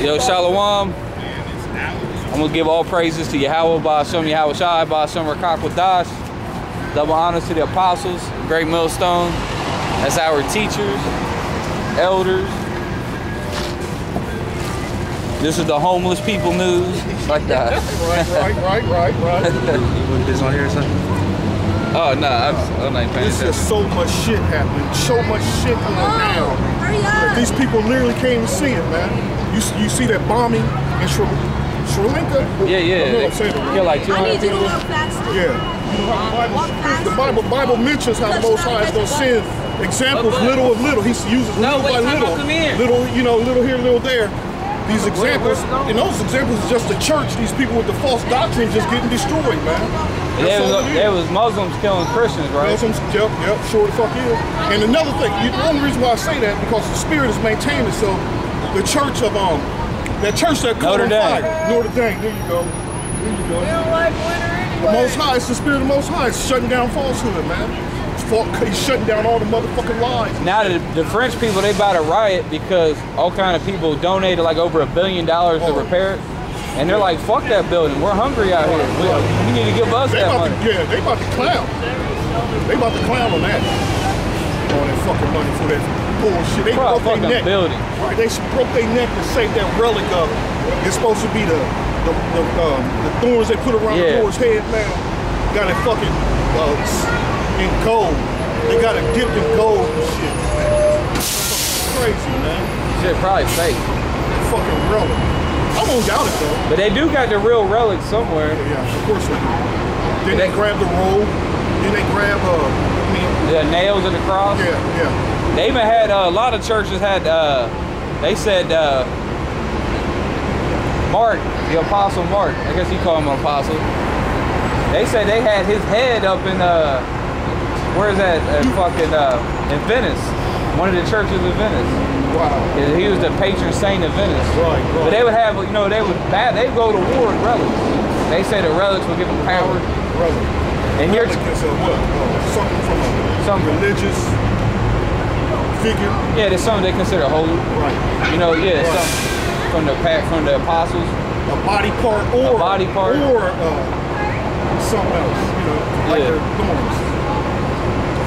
Yo, Shalom. I'm gonna give all praises to Yahweh by Shem Yahawashi by Shem Rakakwadash. Double honors to the apostles, great millstone. That's our teachers, elders. This is the homeless people news, like that. Right, right, right, right, right. You put this on here or something? oh no, I'm, I'm not even paying There's attention. just so much shit happening. So much shit going down. Hurry up! These people literally came to see it, man. You you see that bombing in Sri, Sri Lanka? Yeah, I yeah. know They I'm saying it kill right. like I 200 need you to people. walk faster. Yeah. The Bible, Bible mentions how the Most High is going to send examples little of little. He uses No, little by little. out, come here. Little, you know, little here, little there. These examples, where's it going? and those examples is just the church. These people with the false doctrine just getting destroyed, man. There That's was, all there was Muslims killing Christians, right? Muslims, yep, yep, sure the fuck is. And another thing, the only reason why I say that because the spirit is maintained itself. The church of um, that church that caught Notre on Dame. fire, Notre Dame. There you go. There you go. The Most High, it's the spirit of the Most High. It's shutting down falsehood, man. It's fault, he's shutting down all the motherfucking lies. Now the, the French people they about to riot because all kind of people donated like over a billion dollars to Oh. repair it, and they're like, "Fuck that building, we're hungry out here. We, we need to give us They that about money." to, yeah, they about to clown. They about to clown on that. All that fucking money for that bullshit. They broke their neck. building. Right, they broke their neck to save that relic of it. It's supposed to be the the the, um, the thorns they put around Yeah. the Lord's head, man. Got it fucking uh, in gold. They got it dipped in gold and shit. Crazy, man. Shit, probably fake, Fucking relic. I won't doubt it though. but they do got the real relic somewhere. Yeah, of course they do. Then they grab the robe. Then they grab uh, I mean, The nails of the cross. yeah, yeah. They even had uh, a lot of churches had. Uh, they said uh, Mark, the apostle Mark. I guess you call him an apostle. They said they had his head up in uh, where is that? Uh, fucking uh, in Venice, one of the churches in Venice. Wow. He was the patron saint of Venice. Right, right. But they would have, you know, they would bad. They go to war with relics. They say the relics would give them power. Relic. And here, Relic is a what? Uh, something from a Some- religious figure. yeah, there's something they consider holy. Right. You know, yeah, Right. something from the from the apostles. a body part or a body part. or uh, something else, you know, like Yeah. the thorns.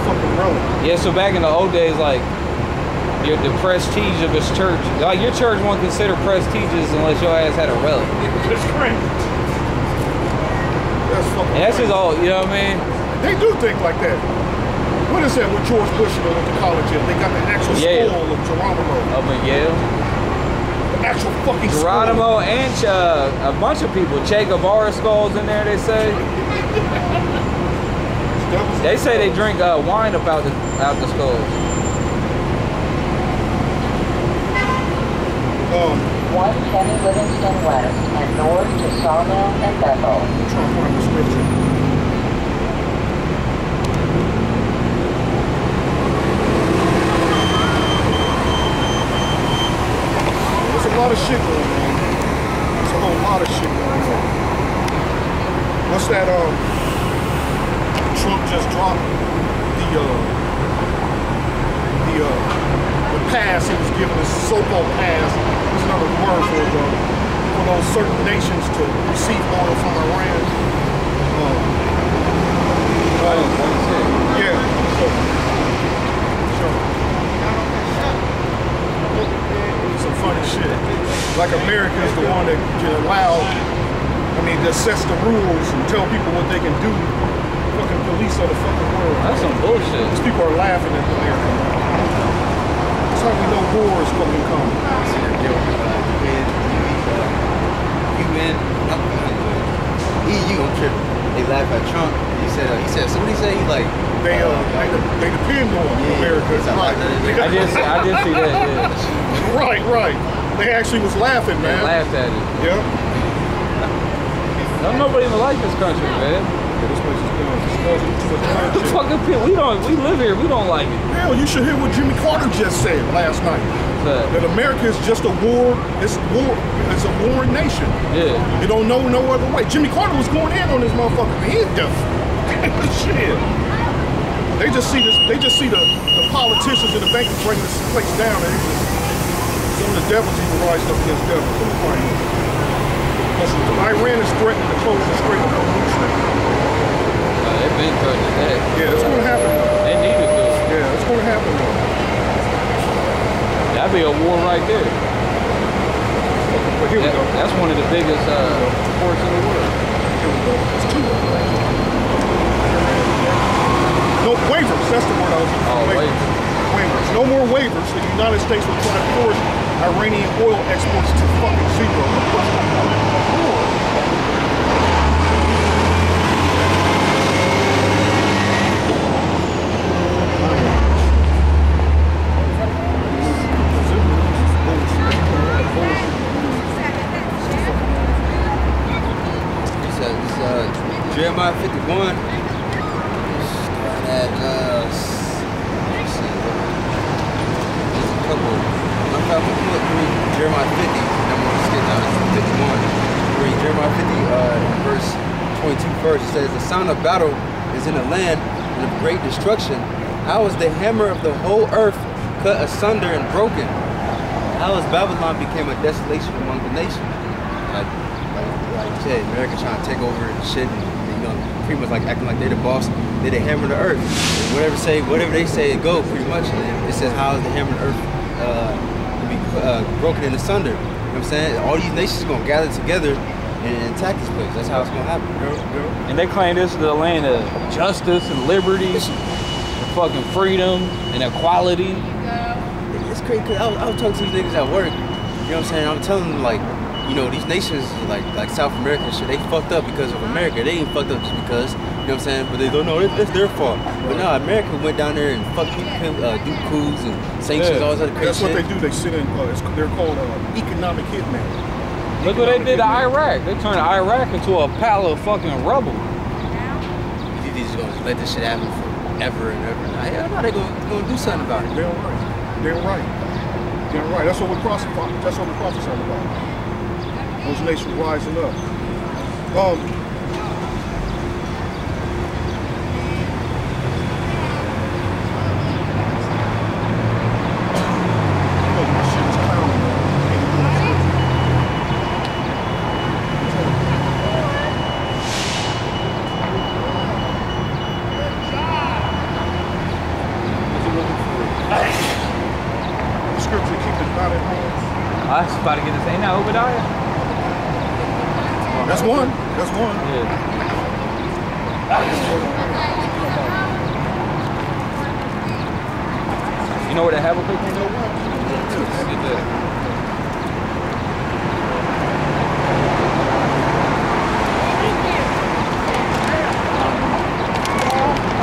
Fucking relic. Yeah, so back in the old days, like your the prestige of this church, like your church won't consider prestigious unless your ass had a relic. That's crazy. That's fucking And that's just all, you know what I mean? They do think like that. What is that with George Bush and went to college at? They got the actual Yale. skull of Geronimo. Up in Yale. The actual fucking skull. Geronimo and uh, a bunch of people. Che Guevara skulls in there, they say. They say they drink uh, wine up out the, out the skulls. Um, 120 Livingston West and north to Sawmill and Bethel. I'm trying to find the scripture. There's a lot of shit going on. There's a whole lot of shit going on. What's that? Um, Trump just dropped the uh, the uh, the pass he was given, this so-called pass. There's another word for it, though, for those certain nations to receive oil from Iran. Um, uh, yeah. So, sure. Some funny shit. Like America is the one that can allow, I mean, that sets the rules and tell people what they can do. Fucking police of the fucking world. That's some bullshit. These people are laughing at America. That's how we know war is fucking coming. You win. He, you gonna trip. They laugh at Trump. He said, uh, he said, so what he say? He like, They uh, they, they depend on Yeah, America. Right. I did, see, I did see that. Yeah. right, right. They actually was laughing, They man. laughed at it. Yeah. Don't nobody even like this country, man. This place is going too much The shit. fucking people, we don't, we live here, we don't like it. Hell, you should hear what Jimmy Carter just said last night. But, That America is just a war. It's war. It's a warring nation. yeah. You don't know no other way. Jimmy Carter was going in on this motherfucker. He deaf. Shit. They just see this. They just see the, the politicians and the bankers bringing this place down. And they just, so Some of the devils even rised up against devils. Let me find it. Iran is threatening to close the Strait of Hormuz. Uh, they've been threatening that. Yeah, it's going to happen. Though. They needed to. Yeah, it's going to happen. Though. That'd be a war right there. But here we go. that's one of the biggest uh, ports in the world. Here we go. It's two. No waivers. That's the word I was for. Oh, waivers. Waivers. No more waivers. The United States will try to force Iranian oil exports to fucking zero. Uh, Jeremiah 51. See. There's a couple. Read Jeremiah 50, I'm to skip down to 51. Read Jeremiah 50, uh, verse 22 first. It says, The sound of battle is in the land and of great destruction. How is the hammer of the whole earth cut asunder and broken? How has Babylon became a desolation among the nations? Like, like, like you said, America trying to take over and shit, and pretty much like acting like they're the boss. they're the hammer of the earth. And whatever say, whatever they say, it go pretty much. It says, how is the hammer of the earth uh, be uh, broken in asunder? You know what I'm saying? All these nations gonna gather together and attack this place. That's how it's gonna happen. Yeah, yeah. And they claim this is the land of justice and liberty, and fucking freedom and equality. It's crazy. Cause I was, I was talking to these niggas at work. You know what I'm saying? I'm telling them like, you know, these nations like like South America shit, they fucked up because of America. They ain't fucked up just because. You know what I'm saying? But they don't know it's, it's their fault. But no, America went down there and fuck people, uh, do coups and sanctions, Yeah. all this other crazy That's what they do. They sit in. Uh, it's, they're called uh, economic hitmen. Look what they did to Iraq. They turned Iraq into a pile of fucking rubble. You think these just gonna let this shit happen forever and ever? Nah, hell no, they gonna, gonna do something about it. Damn right. Damn right. Damn right. That's what we're prophesying. That's what we're prophesying about. Those nations rising up. Um. Oh, my shit is clowning, man. The scripture keep it not at home. I was about to get this. Ain't that Obadiah? That's one. That's one. Yeah. You know where the Habakkuk is? Let's get that.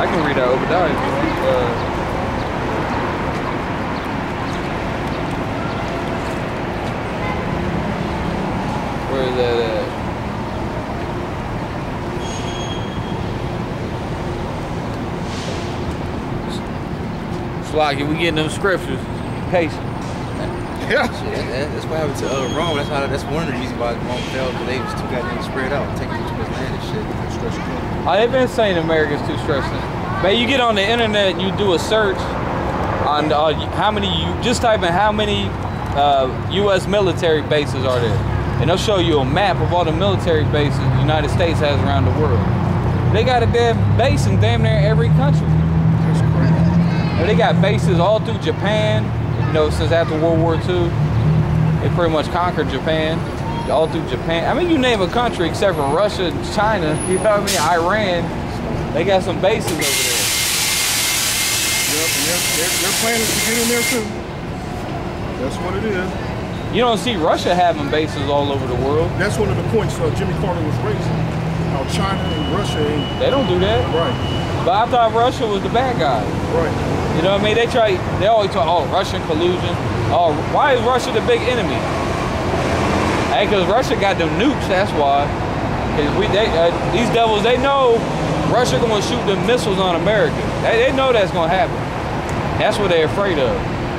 I can read that Obadiah. Uh, where is that at? Slocky, we getting them scriptures. Be patient. Yeah. Shit, that, that, that's what happened to uh, Rome. That's how. That's one of the reasons why Rome fell because they was too goddamn spread out, taking too much land and shit. Oh, they've been saying America's too stressing. Man, you get on the internet and you do a search on uh, how many you just type in how many uh, U.S. military bases are there, and they'll show you a map of all the military bases the United States has around the world. They got a damn base in damn near every country. They got bases all through Japan. You know, since after World War II, they pretty much conquered Japan. All through Japan. I mean, you name a country except for Russia and China. You know what I mean? Iran. They got some bases over there. Yep, and their, their, their plan is to get in there too. That's what it is. You don't see Russia having bases all over the world. That's one of the points uh, Jimmy Carter was raising. How China and Russia ain't They don't do that. right, But I thought Russia was the bad guy. right. You know what I mean? They try. They always talk. Oh, Russian collusion. Oh, why is Russia the big enemy? Hey, because Russia got them nukes. That's why. Because we, they, uh, these devils, they know Russia gonna shoot them missiles on America. They, they know that's gonna happen. That's what they're afraid of.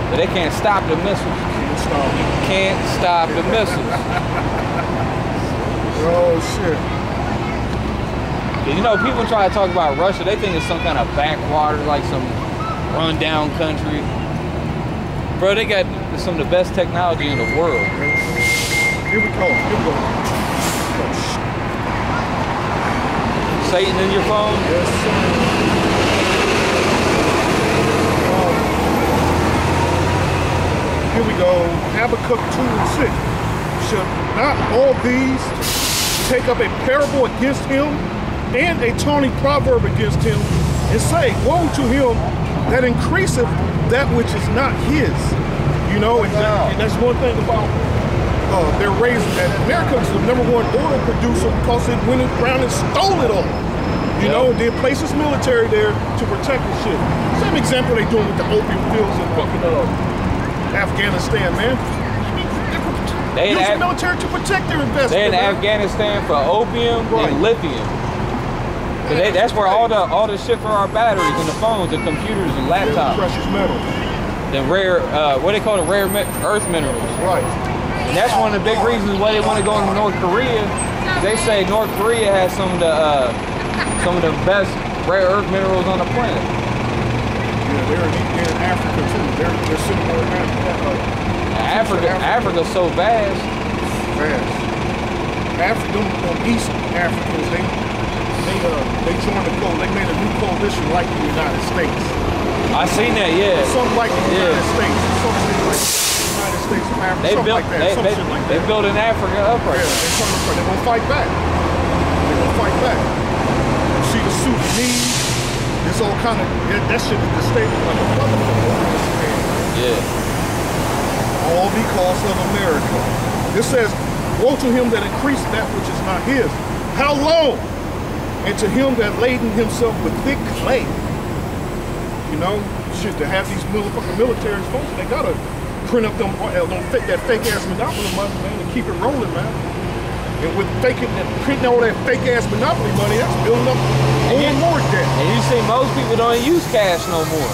But they can't stop the missiles. Can't stop. Can't stop the missiles. Oh shit. you know, people try to talk about Russia. They think it's some kind of backwater, like some rundown country. Bro, they got some of the best technology in the world. Here we go. Here we go. Satan in your phone? Yes, sir. Um, here we go. Habakkuk 2 and 6. Should not all these take up a parable against him and a taunting proverb against him and say, Woe to him that increaseth that which is not his. You know, and, that- and that's one thing about uh, they're raising that America is the number one oil producer because it went around and stole it all. You know, and then places military there to protect the shit. Same example they doing with the opium fields in fucking uh, Afghanistan, man. They in Use the military to protect their investment. They in man. Afghanistan for opium Right. and lithium. 'Cause they- that's where all the all the shit for our batteries and the phones and computers and laptops, precious metals. the rare uh, what they call the rare earth minerals. Right. And that's one of the big reasons why they want to go into North Korea. They say North Korea has some of the uh, some of the best rare earth minerals on the planet. Yeah, they're in, they're in Africa too. They're, they're there in Africa. Africa, Africa's so vast. Fast. Africa, them, them East Africans, they they uh they joined the co. They made a new coalition like the United States. I seen that, yeah. Something like the Yeah. United States. Something like the United States of Africa. They built like that. they, they, like they building Africa up Yeah, right now. they're coming for. They're gonna fight back. They're gonna fight back. You see the Sudanese. It's all kind of that, that shit is destabilizing like a motherfucker. Yeah. all because of America. It says, Woe to him that increased that which is not his. How long? And to him that laden himself with thick clay. You know, shit, to have these motherfucking military folks, they gotta print up them, uh, them fake, that fake ass monopoly money, man, and keep it rolling, man. And with faking that, printing all that fake ass monopoly money, that's building up and more debt. And you see most people don't use cash no more.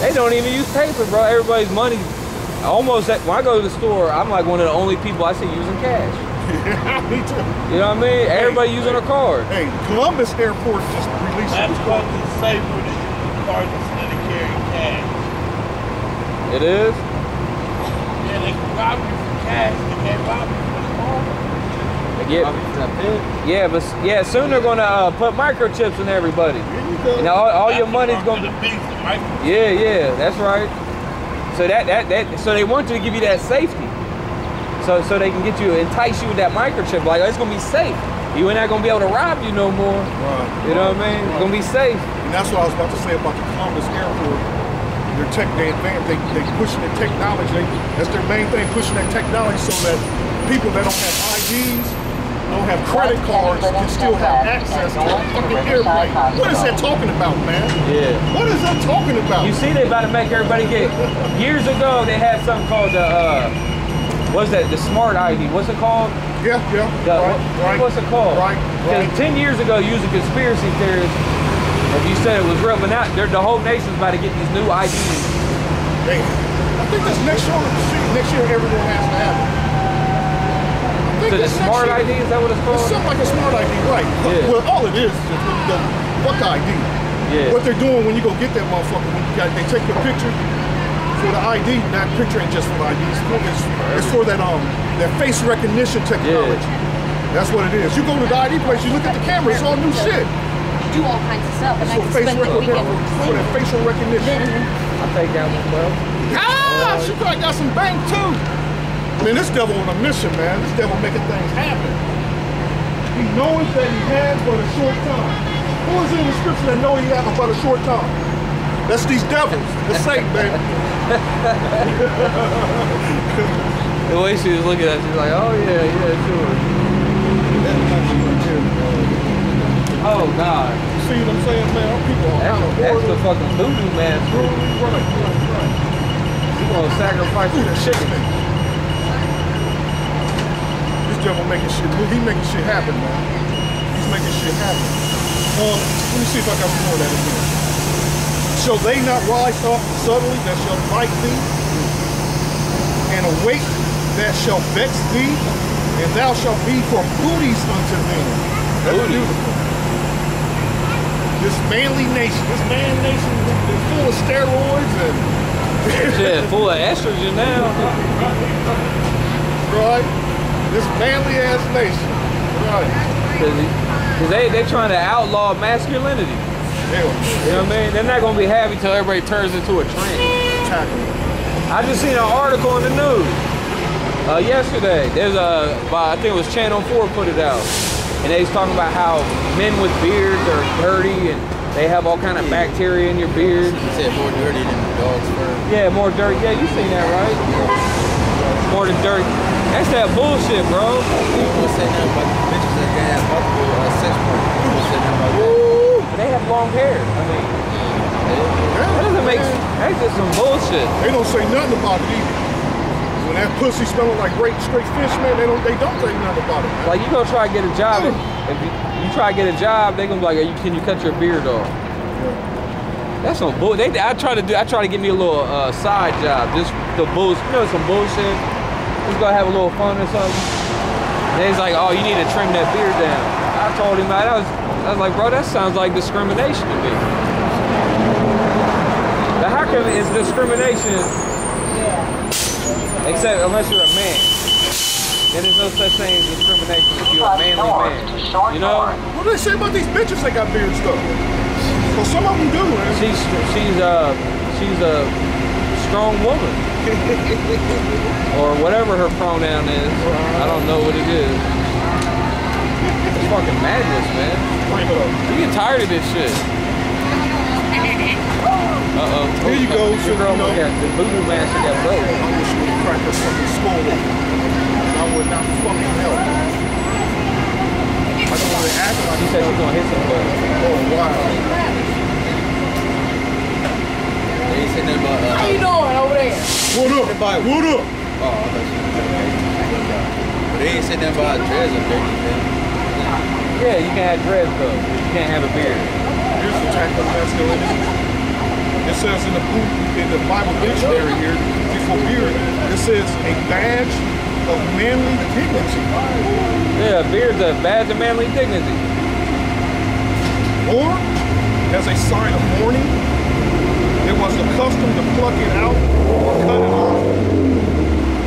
They don't even use paper, bro. Everybody's money almost at, when I go to the store, I'm like one of the only people I see using cash. Me too. You know what I mean? Everybody using a card. Hey, Columbus Airport just released That's this because it's safer to use cards instead of carrying cash. It is? Yeah, they can rob you for cash, they can't rob you for the card. Yeah, yeah, but yeah, soon they're gonna uh, put microchips in everybody. Here you go. And all, all your money's gonna of the beast, Yeah, yeah, that's right. So that that that so they want you to give you that safety. So so they can get you entice you with that microchip. Like oh, it's gonna be safe. You ain't not gonna be able to rob you no more. Right. You know what I mean? It's gonna be safe. And that's what I was about to say about the Columbus Airport. Their tech, they advance, they they pushing the technology. They, that's their main thing, pushing that technology so that people that don't have IDs, don't have credit cards, can still have access to a fucking airplane. What is that talking about, man? Yeah. What is that talking about? You see, they about to make everybody get. Years ago, they had something called the. Uh, what's that? The smart ID. What's it called? Yeah, yeah. The, right, what- right. What's it called? Right, Because right. ten years ago, you was a conspiracy theorist. If you said it was real, but now the whole nation's about to get these new IDs. Hey, I think this next year, next year everyone has to have it. So the smart year- ID is that what it's called? It's something like a smart ID, right? Yeah. Well, all it is is just when fuck ID. Yeah. What they're doing when you go get that motherfucker, when you got, they take your picture for the ID. That picture ain't just for the ID. It's for, it's, it's for that um that face recognition technology. Yeah. That's what it is. You go to the ID place, you look at the camera, it's all new shit. do all kinds of stuff, and It's I for can face spend the recognition. weekend For that facial recognition. I'll take that one, bro. Ah, she probably got some bank too. Man, this devil on a mission, man. This devil making things happen. He knows that he has but a short time. Who is in the scripture that know he has but a short time? That's these devils. That's Satan, baby. The way she was looking at it, she's like, oh yeah, yeah, sure. Oh God. You see what I'm saying, man? Our people are out That's, the fucking voodoo man. Right, right, right. She's gonna sacrifice Ooh, the chicken. This devil making shit. He making shit happen, man. He's making shit happen. Um, let me see if I got more of that in here. Shall they not rise up suddenly that shall bite thee, and awake that shall vex thee, and thou shalt be for booties unto them. That's Booty. beautiful. This manly nation, this man nation is full of steroids and Shit, full of estrogen now. Right? This manly ass nation. Right. Cause, they they trying to outlaw masculinity. You know what I mean? They're not gonna be happy till everybody turns into a trend. I just seen an article in the news uh, yesterday. There's a, by- I think it was Channel 4 put it out, and they was talking about how men with beards are dirty and they have all kind of bacteria in your beard. You said more dirty than the dog's fur. Yeah, more dirt. Yeah, you seen that, right? More than dirt. That's that bullshit, bro. People say that about the bitches that have multiple uh, sex partners. People say that about that. Have long hair. I mean, that doesn't make. That's just some bullshit. They don't say nothing about it either. When that pussy smelling like great straight fish, man, they don't they don't say nothing about it. Man. Like you gonna try to get a job, and if you, you try to get a job, they gonna be like, Are you, "Can you cut your beard off?" That's some bull. They, I try to do. I try to get me a little uh, side job, just the bullshit. You know, some bullshit. Just go have a little fun or something. And he's like, "Oh, you need to trim that beard down." I told him that. I was, I was like, "Bro, that sounds like discrimination to me." But how come it's discrimination? Except unless you're a man. Then there's no such thing as discrimination if you're a manly man. You know? What do they say about these bitches that got beards though? Well, some of them do, man. She's she's a she's a strong woman. or whatever her pronoun is. I don't know what it is. It's fucking madness, man. Bring it up. You get tired of this shit. Uh-oh. Here you go, Your girl you know. got the voodoo master got broke. I wish you would crack that fucking skull open. I would not fucking help. I don't want to act like She said she's gonna hit some butt. Oh wow. They ain't say nothing about. Uh, How you doing over there? What up? Everybody- What up? Oh, I thought you were But they ain't say nothing about dreads up there, man. Yeah, you can have dreads though. You can't have a beard. Here's the attack of masculinity. It says in the book, in the Bible dictionary here, before beard, it says a badge of manly dignity. Yeah, a beard's a badge of manly dignity. Or as a sign of mourning, it was the custom to pluck it out or cut it off.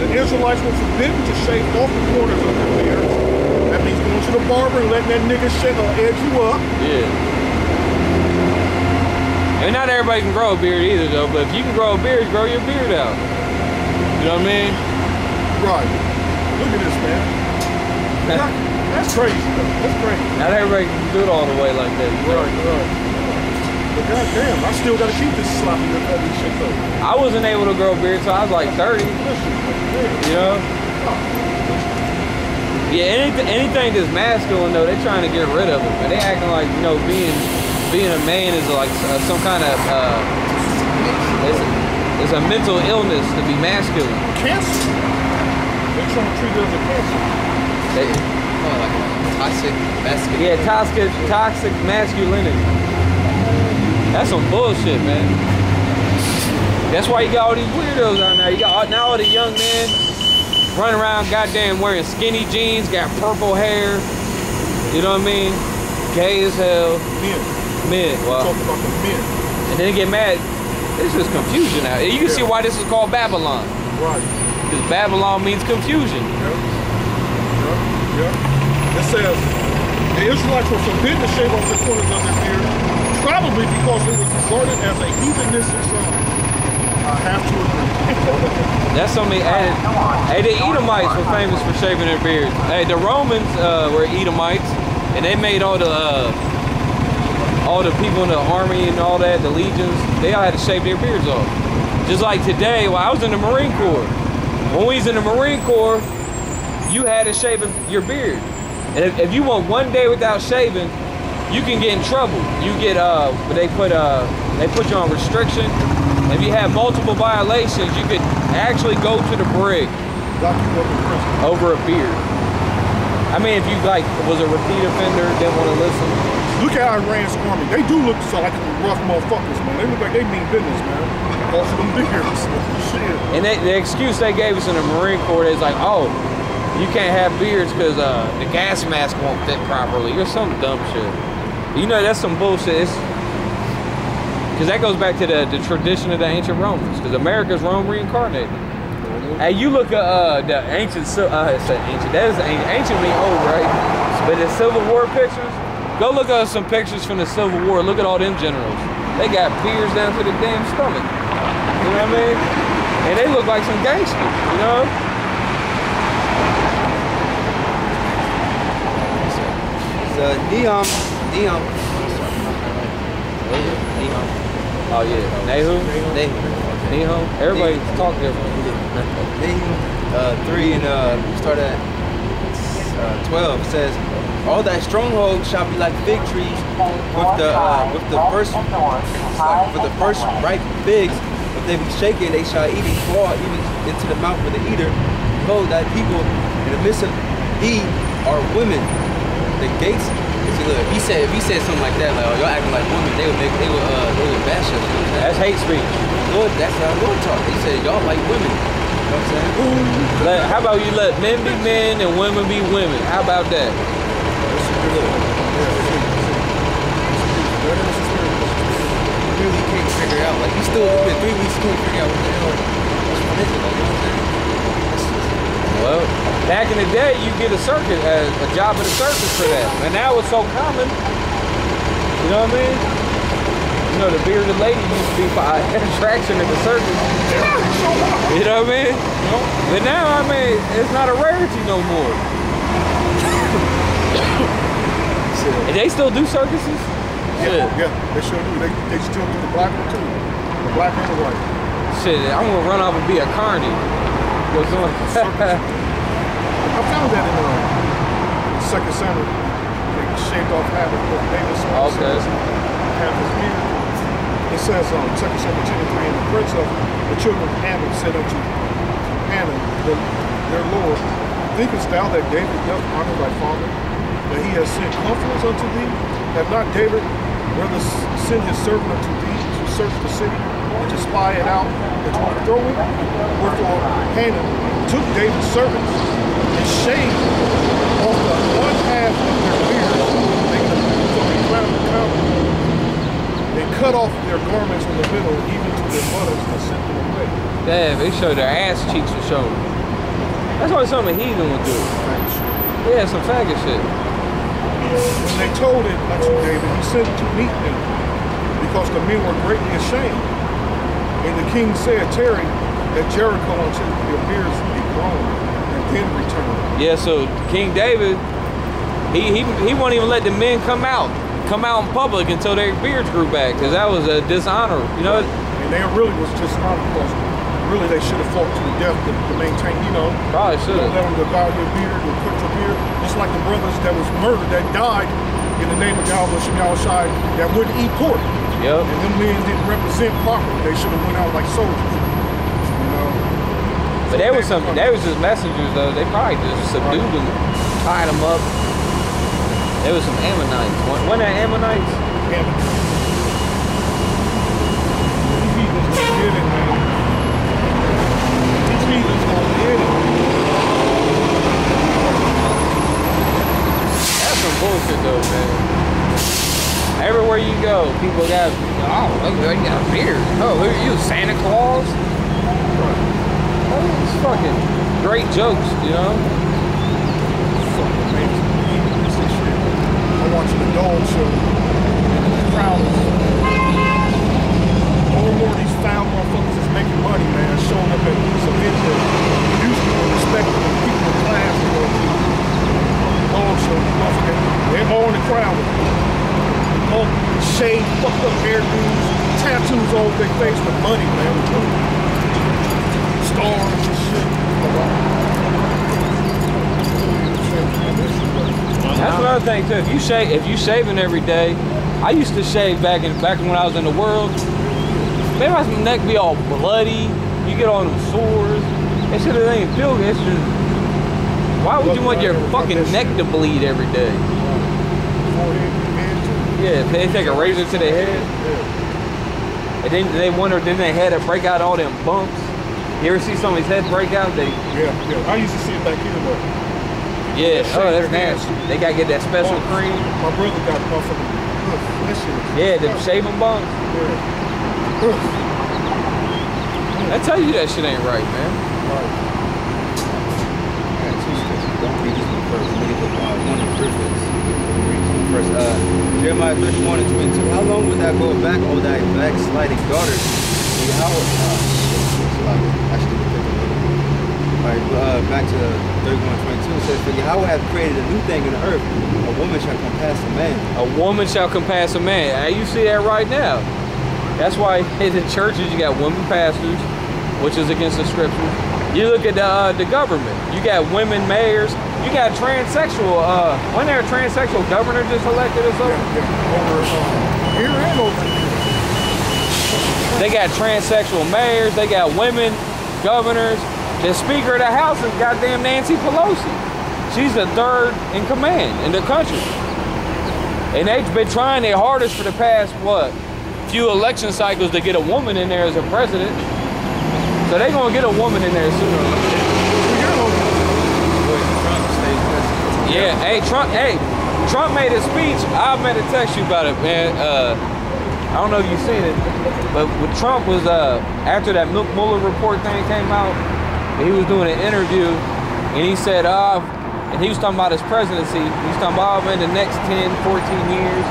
The Israelites were forbidden to shave off the corners of their beards. That means going to the barber and letting that nigga or edge you up. Yeah. And not everybody can grow a beard either though, but if you can grow a beard, grow your beard out. You know what I mean? Right. Look at this, man. That- That's crazy, though. That's crazy. Not everybody can do it all the way like that. You know? Right, right. But goddamn, I still gotta keep this sloppy ugly shit though. I wasn't able to grow a beard till I was like 30, you know? Oh. Yeah, anything, anything that's masculine though, they're trying to get rid of it. But they acting like, you know, being being a man is like uh, some kind of, uh, it's, it's a mental illness to be masculine. cancer. They're trying to treat it as a cancer. They, Oh, like toxic masculinity. Yeah, toxic, toxic masculinity. That's some bullshit, man. That's why you got all these weirdos out there. You got all- now all the young men running around, goddamn, wearing skinny jeans, got purple hair. You know what I mean? Gay as hell. Men. Men. Well, Talking about the men. and then get mad. This is confusion now. You can see why this is called Babylon. Right. Because Babylon means confusion. Yep. Yep. Yep. It says the Israelites were forbidden to shave off the corners of their beard, probably because it was regarded as a heathenistic sign. That's something. Hey, hey, the Edomites were famous for shaving their beards. Hey, the Romans uh, were Edomites, and they made all the uh, all the people in the army and all that, the legions. They all had to shave their beards off. Just like today, while I was in the Marine Corps, when we was in the Marine Corps, you had to shave your beard, and if, if you went one day without shaving, you can get in trouble. You get uh, they put uh, they put you on restriction. If you have multiple violations, you could actually go to the brig Lock you up in prison. over a beard. I mean, if you like was a repeat offender, didn't want to listen. Look at Iran's army. They do look so like rough motherfuckers, man. They look like they mean business, man. Off of them beards. Shit. And they, the excuse they gave us in the Marine Corps is like, oh, you can't have beards because uh, the gas mask won't fit properly or some dumb shit. You know, that's some bullshit. It's, because that goes back to the, the tradition of the ancient Romans. Because America's Rome reincarnated. Hey, you look at uh, the ancient, uh, I said ancient. That is ancient. Ancient mean old, right? But the Civil War pictures. Go look at some pictures from the Civil War. Look at all them generals. They got beards down to the damn stomach. You know what I mean? And they look like some gangsters. You know? It's Neon. Neon. Neon. Oh yeah, Nehu, Neon. Nehu. Everybody talk different. Nahum uh, 3 and uh, start at uh, 12 says, All that strongholds shall be like fig trees with the uh, with the first like with the first ripe figs. If they be shaken, they shall even fall even into the mouth of the eater. Behold, that people in the midst of thee are women. The gates. See, look, if he said if he said something like that, like oh, y'all acting like women, they would make they would uh they would bash us. You know what I'm saying? That's hate speech. Lord, that's how Lord talk. He said y'all like women. You know what I'm saying? Let, how about you let men be men and women be women? How about that? really can't figure out. Like, he still, been three weeks, can't figure out what the hell what's what is it. Like, you know what I'm saying? Well, back in the day, you get a circus, a, a job at a circus for that. And now it's so common. You know what I mean? You know, the bearded lady used to be for attraction at the circus. You know what I mean? But now, I mean, it's not a rarity no more. And they still do circuses? Yeah, yeah, they sure do. They, they still do the black one too. The black and the white. Shit, I'm gonna run off and be a carny. Go doing- I found that in uh, Second Samuel. They shaved off half of. Okay. Half his beard. It says um, Second Samuel 10 and 3, and the prince of the children of Ammon said unto Hanun, the, their Lord, thinkest thou that David doth honor thy father, that he has sent comforters unto thee? Have not David rather sent his servant unto thee to search the city to spy it out and to overthrow it? Wherefore Hanun took David's servants and shaved off the one half of their beards, making them from the crown to crown, and cut off their garments in the middle, even to their buttocks, and sent them away. Damn, they show their ass cheeks were showing. That's what some of heathen would do. Yeah, some faggot shit. When they told it unto David, he sent to meet them, because the men were greatly ashamed. And the king said, Tarry at Jericho until your beards be grown, and then return. Yeah, so King David, he he he won't even let the men come out, come out in public until their beards grew back, because that was a dishonor. You know, And they really was just not because really they should have fought to the death to, to maintain, you know, probably should have. let them devour your beard or cut your beard. Just like the brothers that was murdered, that died in the name of Yahweh Shem Yahawashi, that wouldn't eat pork. Yep. And them men didn't represent properly. They should have went out like soldiers. You know? But they was some, they was just messengers though. They probably just subdued them, tied them up. There was some Ammonites. One, one of the Ammonites. And these heathens gonna get it, man. These heathens gonna get it. That's some bullshit though, man. Everywhere you go, people got, oh, look, they got a beard. Oh, who are you, Santa Claus? Oh, it's fucking great jokes, you know? Fucking amazing. I'm watching the dog show. The crowd is more and more of these foul motherfuckers is making money, man. Showing up at events that used to respected and people in class to go to. Dog show, motherfucker. They're all in the crowd. All shaved, fucked up hairdos, over their face with money, man. Stars and shit. That's another thing too. If you shave, if you shaving every day, I used to shave back in back when I was in the world. Man, my neck be all bloody. You get all them sores. That shit it ain't feel good. It's just, why would you want your fucking neck to bleed every day? Forehead, head, too. Yeah, they take a razor to their head. And then they wonder, then they had to break out all them bumps. You ever see somebody's head break out? They, Yeah, yeah. I used to see it back here though. yeah, That oh, shit that's nasty. nasty. They gotta get that special Oh, cream. My brother got motherfucking. That shit. is- Yeah, them shaving bumps. Yeah. I tell you that shit ain't right, man. Right. I got two scriptures. Don't read this one first. Read it, uh, one of the First. Uh, Jeremiah 31 and 22. How long would that go back, all that backsliding daughters? See, how, uh, actually, all right, uh, back to 31 22. It says, For Yahweh hath created a new thing in the earth. A woman shall compass a man. A woman shall compass a man. You see that right now. That's why in the churches you got women pastors, which is against the scriptures. You look at the uh, the government. You got women mayors. You got transsexual. Uh, when there a transsexual governor just elected or something? Over here. They got transsexual mayors. They got women governors. The Speaker of the House is goddamn Nancy Pelosi. She's the third in command in the country. And they've been trying their hardest for the past, what, few election cycles to get a woman in there as a president. So they're going to get a woman in there sooner or later. Yeah, hey, Trump, hey, Trump made a speech. I meant to text you about it, man. Uh, I don't know if you've seen it, but when Trump was, uh, after that Mueller report thing came out, he was doing an interview, and he said, uh, and he was talking about his presidency. He's talking about in the next 10, 14 years.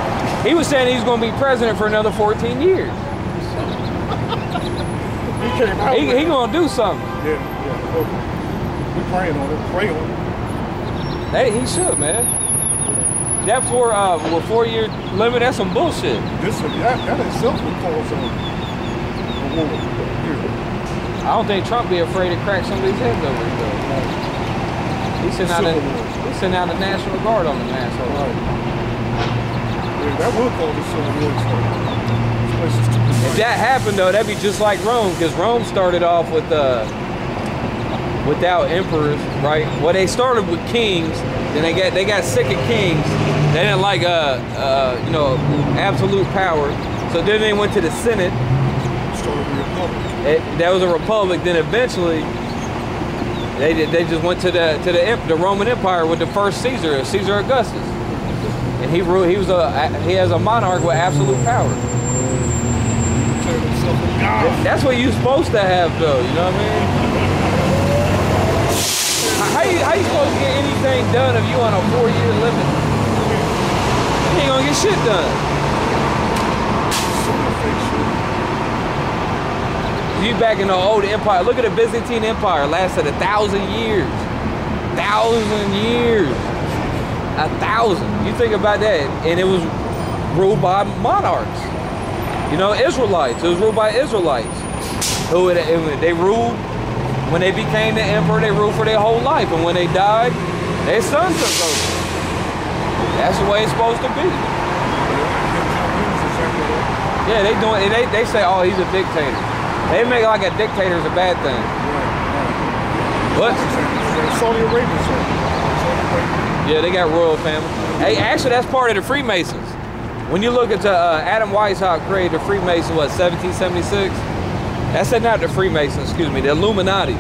He was saying he was going to be president for another 14 years. He. He, with he it. going to do something. Yeah, yeah. Okay. We praying on it. Pray on it. Hey, he should, man. That four, uh, well, four-year limit, that's some bullshit. This that, that itself would cause a, a war. I don't think Trump be afraid to crack somebody's heads over though. He's sending out a, he's sending out the National Guard on the asshole. Right. Yeah, that would cause a civil war. Too If that happened though, that'd be just like Rome, because Rome started off with uh, without emperors, right? Well, they started with kings, then they got they got sick of kings. They didn't like uh, uh, you know absolute power, so then they went to the Senate. It, that was a republic. Then eventually, they they just went to the to the the Roman Empire with the first Caesar, Caesar Augustus, and he ruled. He was a he has a monarch with absolute power. Declared himself a god. That's what you're supposed to have, though. You know what I mean? How you how you supposed to get anything done if you on a four year limit? You ain't gonna get shit done. You back in the old empire. Look at the Byzantine Empire. Lasted a thousand years. Thousand years. A thousand. You think about that, and it was ruled by monarchs. You know, Israelites. It was ruled by Israelites. Who they ruled when they became the emperor. They ruled for their whole life, and when they died, their sons took over. That's the way it's supposed to be. Kim Jong-un's exactly that. Yeah, they doing. They they say, oh, he's a dictator. They make like a dictator is a bad thing. What? right. Saudi Arabia, sir. Saudi Arabia. Yeah, they got royal family. Hey, actually, that's part of the Freemasons. When you look into uh, Adam Weishaupt created the Freemason, what 1776? That's not the Freemasons, excuse me, the Illuminati,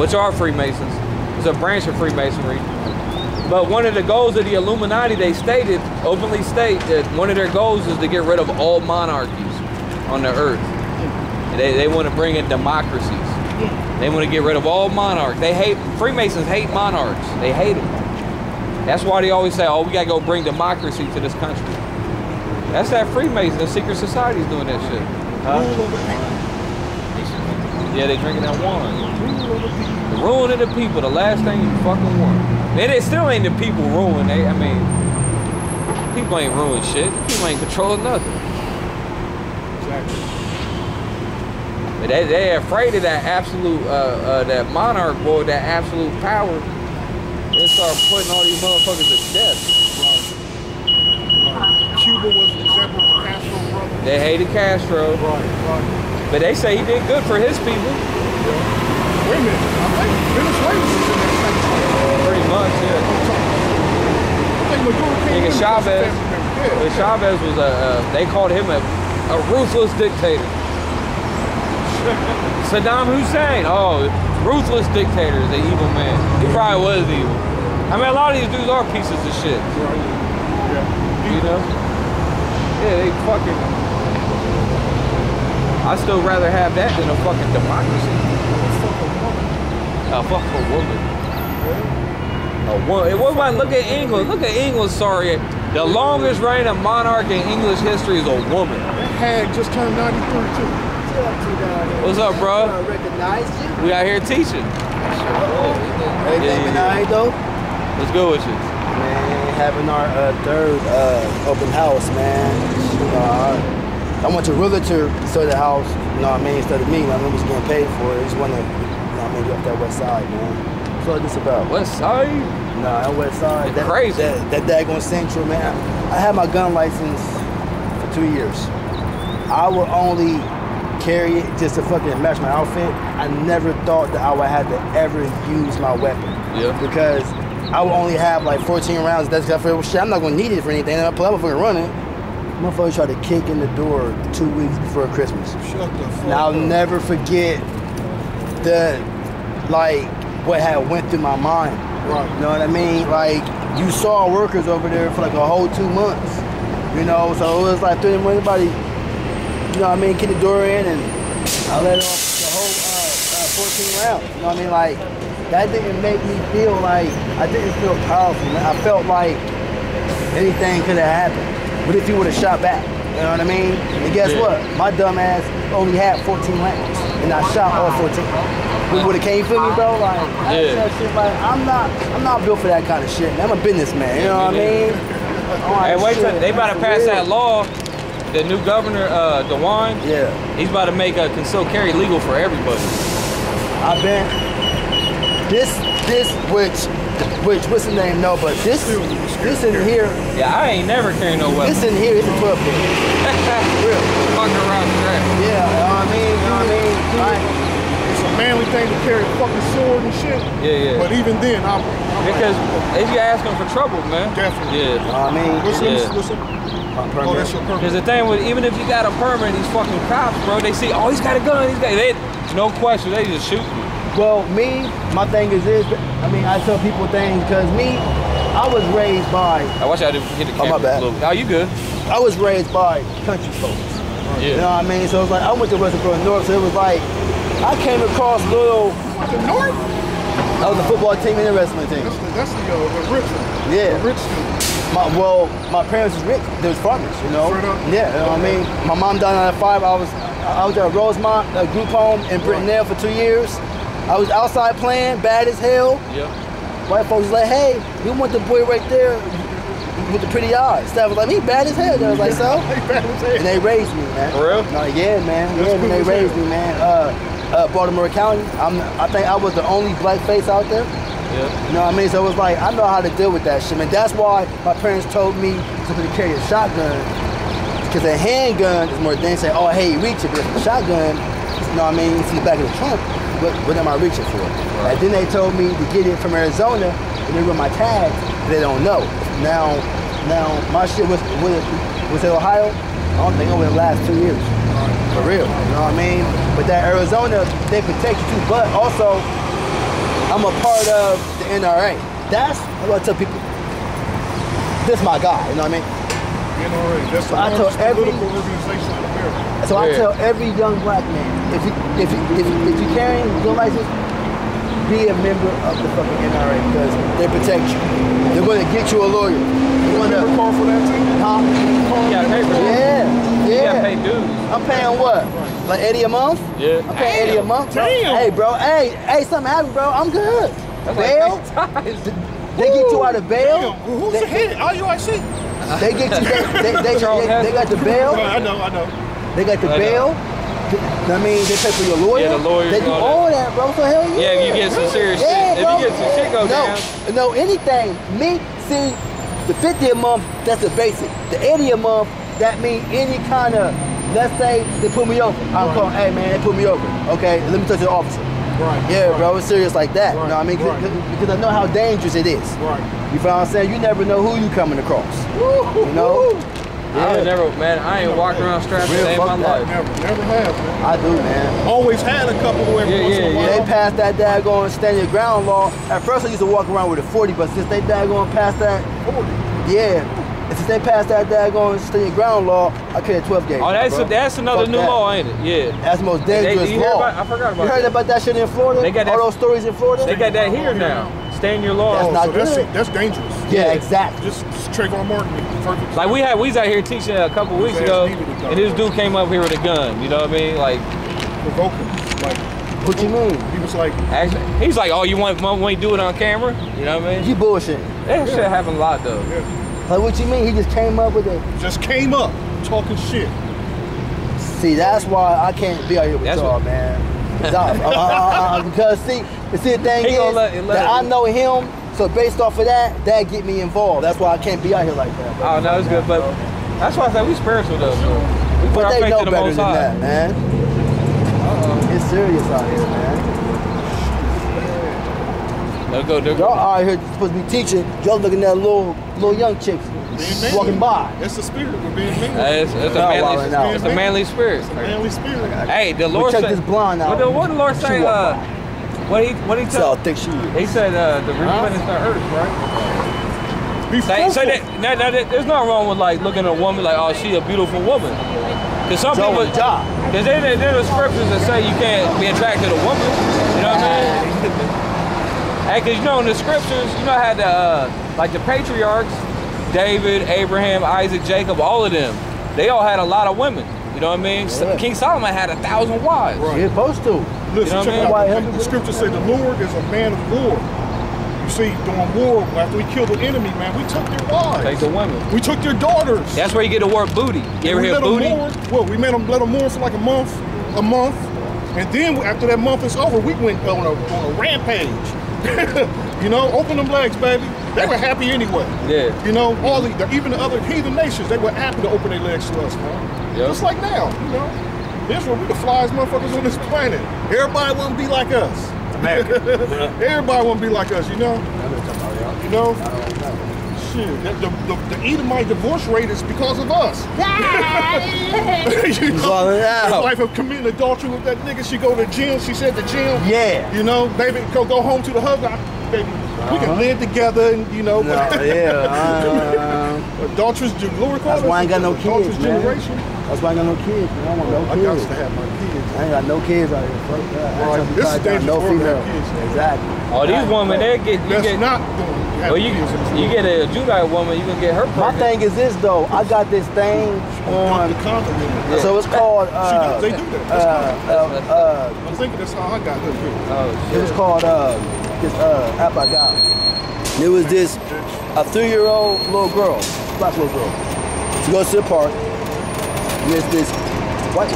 which are Freemasons. It's a branch of Freemasonry. But one of the goals of the Illuminati, they stated, openly state that one of their goals is to get rid of all monarchies on the earth. They, they want to bring in democracies. They want to get rid of all monarchs. They hate Freemasons hate monarchs. They hate them. That's why they always say, "Oh, we gotta go bring democracy to this country." That's that Freemason, the secret society's doing that shit. Huh? Yeah, they drinking that wine. The ruling of the people, the last thing you fucking want. And it still ain't the people ruling. They, I mean, people ain't ruling shit. People ain't controlling nothing. Exactly. They they afraid of that absolute, uh, uh, that monarch boy, that absolute power. They start putting all these motherfuckers to death. Cuba was an example of Castro brother. They hated Castro, Right, right. but they say he did good for his people. Yeah. Wait a minute. I think Venezuela was in that same time. Pretty much, yeah. I think Maduro came Nigga in because of Chavez. Yeah. Chavez was a, uh, they called him a, a ruthless dictator. Saddam Hussein, oh, ruthless dictator is an evil man. He probably was evil. I mean, a lot of these dudes are pieces of shit, Right. Yeah. you know? Yeah, they fucking. I still rather have that than a fucking democracy. Fuck a woman. A fucking woman. A woman. What about look at England? Look at England. Sorry, the longest reigning monarch in English history is a woman. That hag just turned 93 too. What's up, bro? I recognize you. We out here teaching. Everything Yeah, been yeah. alright though? Let's go with you. Man, having our uh, third uh, open house, man. You know, I, I went to realtor to sell the house, you know what I mean, instead of me. My I was getting paid for it. I just want to, you know what I mean, get up that west side, man. That's what this about. West Side. Nah, that west side. You're That, crazy. That, that daggone central, man. I had my gun license for two years. I would only carry it just to fucking match my outfit. I never thought that I would have to ever use my weapon. Yeah. Because I would only have like 14 rounds. That's got for shit. I'm not gonna need it for anything. And I pull out my fucking running. Motherfucker tried to kick in the door two weeks before Christmas. Shut the fuck And I'll never forget the like what had went through my mind. Right. You know what I mean? Like you saw workers over there for like a whole two months. You know, so it was like three everybody, you know what I mean, kick the door in and I let off the whole uh, uh, 14 rounds. You know what I mean? Like that didn't make me feel like I didn't feel powerful. Man. I felt like anything could have happened. What if you would have shot back? You know what I mean? And guess Yeah. what? My dumb ass only had 14 rounds, and I shot all 14. We would have came for me, bro. Like, Yeah. shit like, I'm not, I'm not built for that kind of shit. Man. I'm a businessman. You know what I mean? All Hey, wait shit, they about to pass real. that law. The new governor, uh, DeWine, Yeah, he's about to make a concealed carry legal for everybody. I've been. This, this, which, which, what's the name? No, but this, this in here, Yeah, I ain't never carrying no weapon. this in here is a 12 gauge. Real. Fucking around strap. Yeah, you know what I mean? You know what I mean? Like, It's a manly thing to carry a fucking sword and shit. Yeah, yeah. But even then, I'm, I'm Because they be asking for trouble, man. Definitely. you Yeah. know what I mean? What's Yeah. this? What's up? My Oh, that's your purpose. Because the thing with even if you got a permit, these fucking cops, bro, they see, oh, he's got a gun. He's got they, no question, they just shoot you. Well, me, my thing is this. I mean, I tell people things because me, I was raised by, I wish I didn't hit the camera. Oh, camera. my bad. a Oh, you good? I was raised by country folks. Yeah. You know what I mean? So it's like I went to Westbrook North, so it was like I came across little. The North? I was a football team and a wrestling team. That's the, that's the, uh, the rich one. Yeah. The rich one. My, well, my parents was rich. They was farmers, you know. Straight? Yeah, you know what I mean. My mom died at five. I was I was at Rosemont, a group home in Brittendale for two years. I was outside playing, bad as hell. Yeah. White folks was like, hey, we want the boy right there with the pretty eyes. Steph was like, me bad as hell. They was like, so? Bad as hell. And they raised me, man. For real? No, yeah, man. That's yeah, cool they raised hell. me, man. Uh, uh, Baltimore County. I'm, I think I was the only black face out there. Yeah. You know what I mean? So it was like, I know how to deal with that shit, man. That's why my parents told me to carry a shotgun. Because a handgun is more than say, oh, hey, reach it. But a shotgun, you know what I mean? It's in the back of the trunk. What, what am I reaching for? And then they told me to get it from Arizona and they run my tags. They don't know. Now, now my shit was, was, was in Ohio. I don't think it would last two years. For real. You know what I mean? But that Arizona, they protect you too. But also, I'm a part of the NRA. That's what I tell people. This is my guy, you know what I mean? NRA. That's the I tell largest every- political organization. So I tell every young black man, if you if you if you, if you carrying your license, be a member of the fucking NRA because they protect you. They're gonna get you a lawyer. They're gonna, call for that too? huh? You gotta pay for that. Yeah, You gotta pay yeah. dues. I'm paying what? Like 80 a month? Yeah. I'm paying 80 a month. bro. Damn. Hey, bro. Hey, hey, something happened, bro. I'm good. That's Bail? like. They get you out of bail. Damn, who- who's They- the head? IUIC? They get you. They, they, they, they, they got the bail. I know, I know. They got the I know. bail. I mean, they pay for your lawyer. Yeah, the lawyers They do all that, bro. So hell yeah. Yeah, if you get some serious Yeah, shit. bro. If you get some shit go no, down. no, anything. Me, see, the 50 a month, that's the basic. The 80 a month, that means any kind of, let's say they put me over. I'm Right. calling, hey man, they put me over. Okay, let me talk to the officer. Right. Yeah, right, bro, it's serious like that. Right, You know what I mean? right. Because I know how dangerous it is. Right. You feel what I'm saying? You never know who you coming across. Woo, You know? I would never, man, I ain't walked around strapped a Real in my life. Never, never have, man. I do, man. Always had a couple every Yeah, once in yeah, a while. yeah. They passed that daggone stand your ground law. At first I used to walk around with a 40, but since they daggone passed that, 40. yeah, And since they passed that daggone stand your ground law, I carry 12 gauge. Oh, that's bro. that's another Fuck new that. law, ain't it? Yeah. That's the most dangerous you hear law. about- I forgot about You heard that. about that shit in Florida? They got that- All those stories in Florida? They got that here now. Stay in your law. That's Oh, not so good. that's dangerous. yeah, exactly. Just, just Trayvon Martin, perfect. Like we had, we was out here teaching a couple weeks ago, needed to come. and this dude came up here with a gun. You know what I mean? Like, provoking. Like What you mean? he was like, actually, he's like, "Oh, you want want to do it on camera?" You know what I mean? You bullshit. That shit happen a lot though. yeah, Like what you mean? He just came up with it. just came up talking shit. See, that's why I can't be out here with y'all, man. Stop. Uh, uh, uh, uh, because see, the see, the thing He is let- let that it- I know him, so based off of that, that get me involved. That's why I can't be out here like that. bro. Oh no, it's good, but that's why I said we spiritual though. So we put But our they faith know in the better Most than that, man. It's serious out here, man. They'll go. They'll Y'all out here supposed to be teaching. Y'all looking at little little young chicks. Walking by. That's the spirit of being manly. Uh, It's, it's a manly, wilding out. it's a manly spirit. It's a manly spirit. Hey, the Lord check said. this blonde out. What the, what the Lord She say? walk Uh, by. what he what he See how tell? thick she is. He said uh, the replenish the earth, right? Be Say, say that, now, now, that- there's nothing wrong with like looking at a woman like, oh, she a beautiful woman. Cause some Joe people, and Ja. cause there, there, there are scriptures that say you can't be attracted to a woman. You know what I mean? Hey, cause you know in the scriptures, you know how the uh, like the patriarchs, David, Abraham, Isaac, Jacob, all of them, they all had a lot of women. You know what I mean? Yeah. King Solomon had a thousand wives. Right. You're supposed to. Listen, You know check it out. The, the scripture say the Lord is a man of war. You see, during war, after we killed the enemy, man, we took their wives. Take the women. We took their daughters. That's where you get the word booty. You ever we hear booty? mourn. Well, we made them let them mourn for like a month, a month, and then after that month is over, we went on a, on a rampage. you know, open them legs, baby. They were happy anyway. Yeah. You know, all the, the even the other heathen nations, they were happy to open their legs to us, man. Yep. Just like now, you know. Israel, we the flyest motherfuckers on this planet. Everybody want to be like us. America. Everybody want to be like us, you know. You know. Shit, the, the, the, the Edomite divorce rate is because of us. you know, Balling out. his wife have committed adultery with that nigga. She go to the gym. She said the gym. Yeah. You know, baby, go go home to the husband. Baby, we can live together and you know. No, yeah. Uh, adulterous, the Lord That's why I ain't got no adulterous kids, man. generation. that's why I ain't got no kids, man. I want no I kids. got to have my kids. I ain't got no kids out here. Fuck that. I ain't Right. trying to This is dangerous no world female. kids. Exactly. Oh, these women, they get you That's get. not doing. Well, you you get a Judite woman, you gonna get her My thing is this though. I got this thing on on. the continent. So it's called. She Uh, does, they do that. uh, That's uh, uh, I'm thinking that's how I got hooked here. Oh It was called uh, this uh, app I got. It was this a three-year-old little girl, black little girl. She goes to the park. There's this white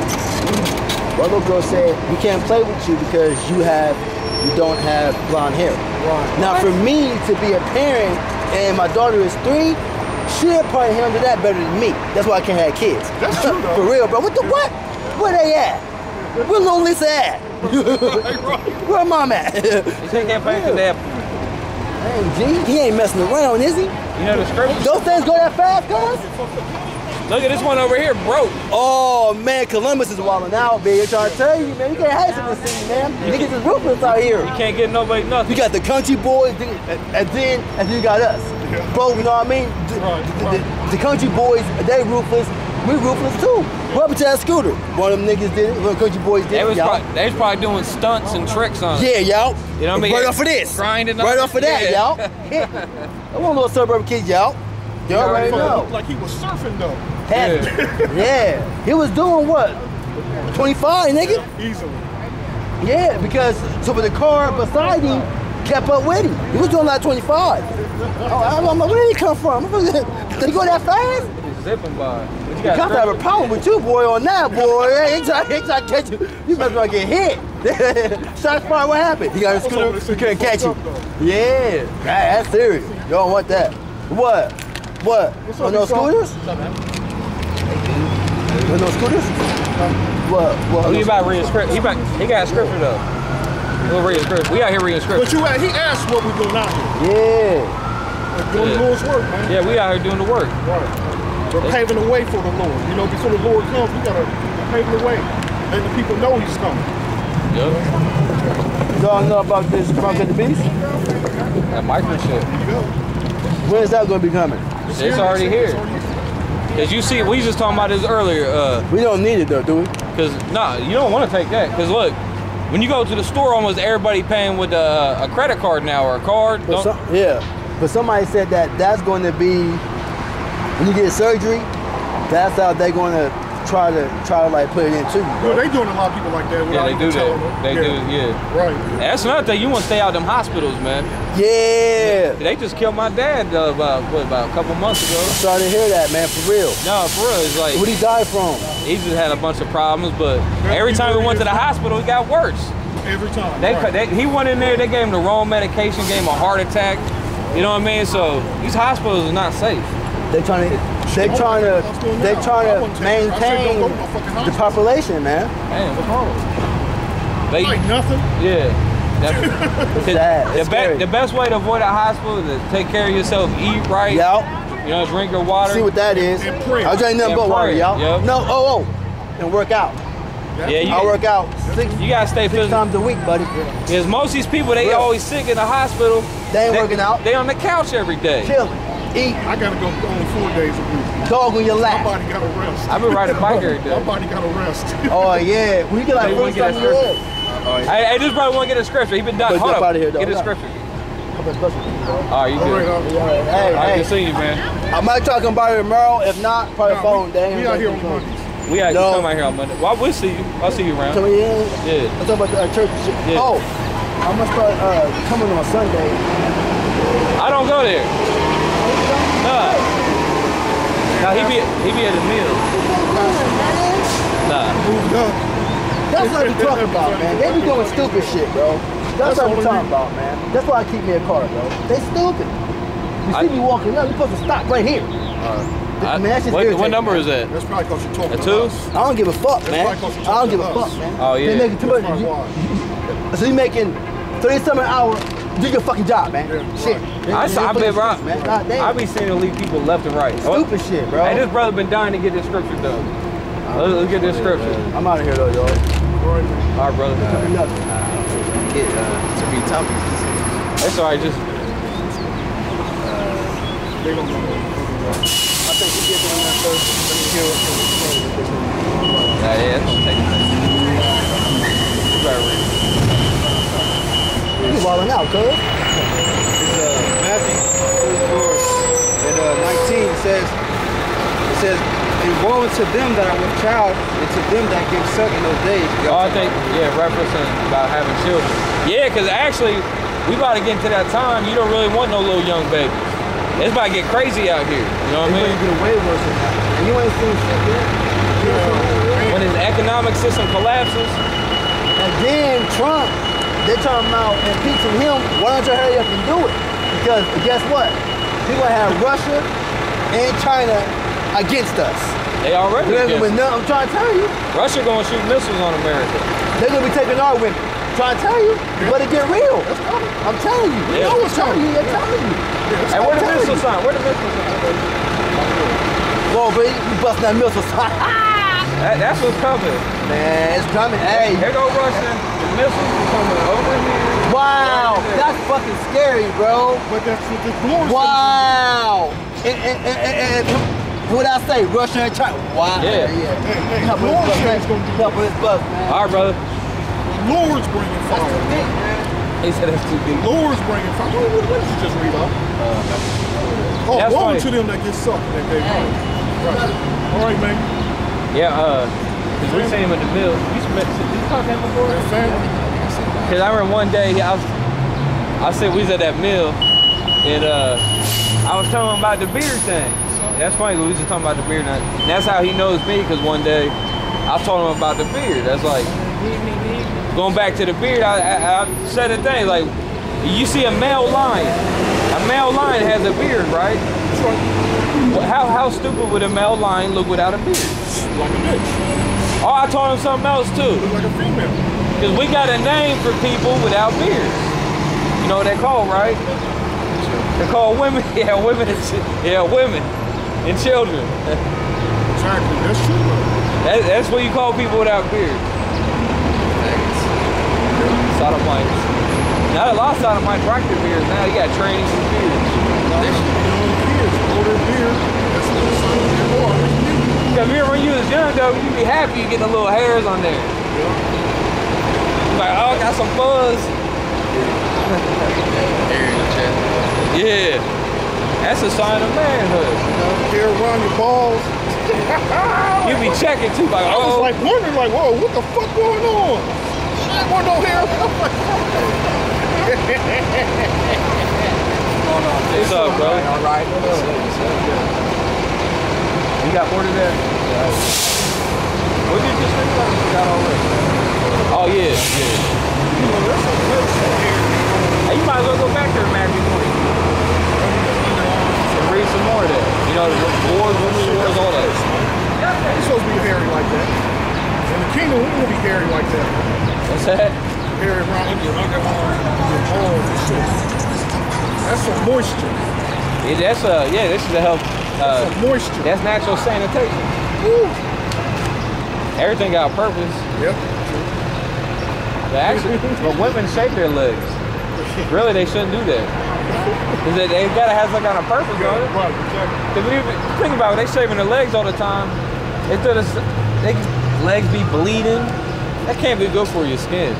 white little girl said, "We can't play with you because you have you don't have blonde hair." Right. Now, for me to be a parent and my daughter is three, she'll probably handle that better than me. That's why I can't have kids. That's true, though. for real, bro. What the what? Where they at? Where little Lisa at? Where mom at? You take that back to that. Hey, G, he ain't messing around, is he? You know the scripture. Those things go that fast, cuz? Look at this one over here, broke. Oh man, Columbus is wilding out, baby. I'm trying to tell you, man. You can't have some of this city, man. Niggas is ruthless out here. You can't get nobody nothing. You got the country boys, and then and then you got us. Bro, you know what I mean? The, Right, the- right. the- the country boys, they ruthless. We ruthless too. What happened to that scooter? One of them niggas did it. One of the country boys did They it. was, y'all. probably, they was probably doing stunts and tricks on. it. Yeah, y'all. You know what I mean? Right off of this. Grinding Right off of that, y'all. Yeah. I want a little suburban kid, y'all. You already Motherfucker know. looked like he was surfing though, Heavy. Yeah. He was doing what? 25, nigga? easily. Yeah, because so but the car beside him kept up with him. He was doing like 25. Oh, I'm like, where did he come from? Did he go that fast? He's zipping by. But you You got got to have a problem with you, boy, on that, boy. He try, he try to catch you. You better not get hit. Shots fired, what happened? He got a scooter, he couldn't catch you. Yeah, that, that's serious. You don't want that. What? What? What's On up, those Esau? scooters? On those scooters? What? What? Oh, he about to read script. He, about, he got a scripture though. We'll read a script. We out here reading But scripture. you, he asked what we doing out here. Yeah. Like doing Yeah. the Lord's work, man. Yeah, we out here doing the work. Right. We're paving the way for the Lord. You know, before the Lord comes, we gotta pave the way. Let the people know He's coming. Yup. Y'all know about this Bronco the Beast? That microchip. There. When is that going to be coming? It's already here. Cause you see, we just talking about this earlier. Uh, We don't need it though, do we? Cause nah, you don't want to take that. Cause look, when you go to the store, almost everybody paying with a, a credit card now or a card. But some, yeah, but somebody said that that's going to be when you get surgery. That's how they're going to try to try to like put it in too. Well, they doing a lot of people like that. yeah, without they even do that. them. They yeah. do, yeah. Right. That's another thing. You want to stay out them hospitals, man. Yeah, They just killed my dad uh, about what, about a couple months ago. i sorry to hear that, man. For real. No, for real, it's like What he died from? he just had a bunch of problems. But every time we went to the hospital, it got worse. Every time. They, right. they he went in there. They gave him the wrong medication, gave him a heart attack. You know what I mean? So these hospitals are not safe. They're trying to they trying to they trying to maintain the population, man. Damn, what's wrong? They, like nothing. yeah. That's, It's sad. the, It's be- scary. the best way to avoid a hospital is to take care of yourself, eat right, Y'all you know, drink your water. see what that is. And pray. I drink nothing And but water, pray, y'all. yep. No, oh, oh, and work out. yeah, you, I work out six, you gotta stay six physical. times a week, buddy. Because most of these people, they Real. always sick in the hospital. They ain't working out. They on the couch every day. Chilling, eat, I gotta go on four days a week. dog on your My lap. body gotta rest. I've been riding a bike every My body gotta rest. Oh yeah, we get like They wanna first get time that in the scripture. head. Hey, hey, this brother want to get a scripture. He been done. But Hold jump up. outta here, though. Get a Hold scripture. How much question, bro? All right, you All good. right, All uh, Hey, right, hey, good seeing you, man. I might talk about it tomorrow. If not, probably Nah, phone. we, They ain't we gonna out here on take. Mondays. We got No. to come out here on Monday. Well, we'll see you. I'll see you around. Come in. Yeah. I'm talking about the uh, church and shit. Yeah. Oh, I'm gonna start uh, coming on Sunday. I don't go there. Nah. Nah, he be he be at the mill. Nah. That's what I'm talking about, man. They be doing stupid shit, bro. That's, That's what I'm talking about, man. That's why I keep me a car, bro. They stupid. You see I- me walking up, you supposed to stop right here. I- Man, that's just what, what number man. is that? That's probably because you're talking A to two? I don't give a fuck, man. probably 'cause you I don't give a talking fuck, man. Oh, yeah. They making too much. That's you- probably why. So you making 37 an hour, do your fucking job, man. Yeah, shit. right. I, saw- I They- been they- right. man. God damn. I be seeing elite people left and right. Stupid shit, bro. Hey, this brother been dying to get this scripture done. Let's, let's get this scripture. I'm out of here though, y'all. Right. All right, brother. Nothing. Get uh, to be topics. That's all right. Just They. I think you get on that first. Let me hear what you're saying. yeah, yeah. It's gonna take a minute. You better read. You walling out, cuz. It's uh, Matthew 24 and uh, 19 says, it says, and woe unto them that are with child, and to them that give suck in those days. Oh, I think, yeah, referencing about having children. Yeah, because actually, we about to get into that time. You don't really want no little young babies. It's about to get crazy out here. You know what I mean? gonna get way worse than that. And you ain't seen shit yet. When his economic system collapses, And then Trump, they're talking about impeaching him. Why don't you hurry up and do it? Because guess what? We're gonna have Russia and China against us. they already against gonna- no, I'm trying to tell you. Russia gonna shoot missiles on America. They're gonna be taking our women. trying to tell you. You better get real. I'm telling you. Yeah. You know what's telling you. I'm telling you. Hey, where the I'm missile sign? Where the missile sign? Whoa, baby, you busting that missile sign. That, that's what's coming. Man, it's coming. Hey, Here go Russia. The missiles are coming over here. wow, that's fucking scary, bro. But that's what the glory Wow. And, and, and, and, and what I say, Russia and China. Wow. Yeah. yeah. Hey, hey, Help with glory bus, man. gonna do Help with this bus, man. All right, brother. The Lord's bringing fire. He said that's too deep. Lord's bringing fire. What, what, what did you just read up? oh, That's woe funny. to them that get sucked in that day. Right. All right, man. Yeah, uh, cause we seen him in the mill. You met, did you talk to him before? Cause I remember one day I was, I said we was at that mill, and uh, I was telling him about the beard thing. That's funny. We was just talking about the beard, and that's how he knows me. Cause one day I told him about the beard. That's like going back to the beard. I, I, I said a thing like, you see a male lion. A male lion has a beard, right? Right. Well, How how stupid would a male lion look without a beard? Like a bitch. Oh, I told him something else too. Look like a female. Because we got a name for people without beards. You know what they call, right? They're called women. Yeah, women. And, yeah, women and children. Exactly. That's true. That, that's what you call people without beards. Sodomites. Now a lot of sodomites rock their beards. Now you got training and beards. Young kids grow their beard happy you getting the little hairs on there. Like, oh, got some fuzz. Hair in the chest. Yeah. That's a sign of manhood. Hair around your balls. You be checking too, like, I was oh, like wondering, like, whoa, what the fuck going on? Shit, want no hair? what's up, bro? All right. You got more to that? Did you just think about? You got already. Oh yeah, yeah. Hey, you might as well go back there, Matthew 20. And read some more of that. You know, the wars, women's wars, all that. You're supposed to be hairy like that. In the kingdom, we won't be hairy like that. What's that? Hairy around your underarms, your balls and shit. That's some moisture. Yeah, that's uh, yeah, this is a help. Uh, Some moisture. that's natural sanitation. Woo. Everything got purpose. Yep. But actually, but women shave their legs. Really, they shouldn't do that. Cause they, they gotta have some kind of purpose on it. Right, exactly. Cause you think about it, they shaving their legs all the time. Of s- they legs be bleeding, that can't be good for your skin.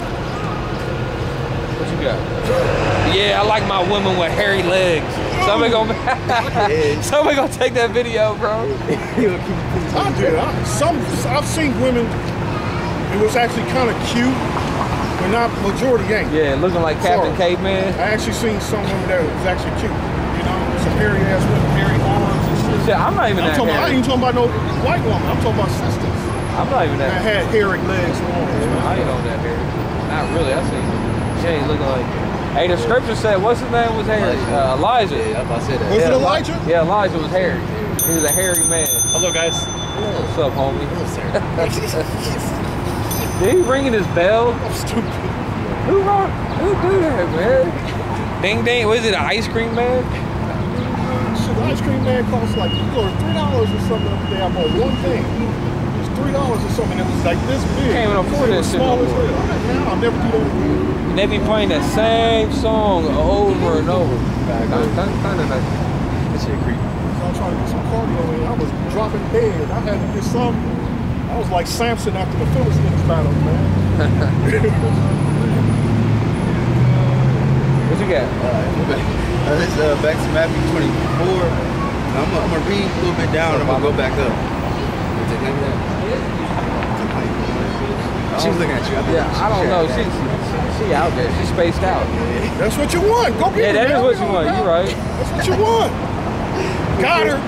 What you got? Yeah, I like my women with hairy legs. Somebody gonna somebody gonna take that video, bro. I did. I, some I've seen women. It was actually kind of cute, but not majority ain't. Yeah, looking like Captain Sorry. Caveman. I actually seen some women that was actually cute. You know, some hairy ass women, hairy arms and shit. Shit, I'm not even I'm that talking about, I ain't talking about no white woman. I'm talking about sisters I'm not even that that. had hairy legs and arms. man. I ain't on that hairy. Not really. I seen she ain't looking like. Hey, the scripture said, what's his name was hairy? Uh, Elijah. Yeah, I'm about to say that. Was it Yeah, Elijah? Yeah, Elijah was hairy. He was a hairy man. Hello, guys. What's up, homie? Did he ringing his bell? I'm stupid. Who wrote? Who do that, man? Ding ding. Was it an ice cream man? Shit, the ice cream man costs like you go three dollars or something up there. I bought one thing. It was three dollars or something. It was like this big. Can't even afford It that was shit Small no as more. hell. Now I'll never do that again. And they be playing that same song over and over. Kind of like. That shit creepy. So I was trying to get some cardio in. I was dropping dead. I had to get some. I was like Samson after the Philistines battle, man. What you got? Uh, this uh, back to Matthew 24. I'm gonna I'm gonna read a little bit down. And I'm gonna go back up. You take that? She was looking at you. I Yeah, I don't shared know. that. She, she, she out there. She's spaced out. That's what you want. Go Yeah, get that her. is man. what you want. You're right. That's what you want. Got her.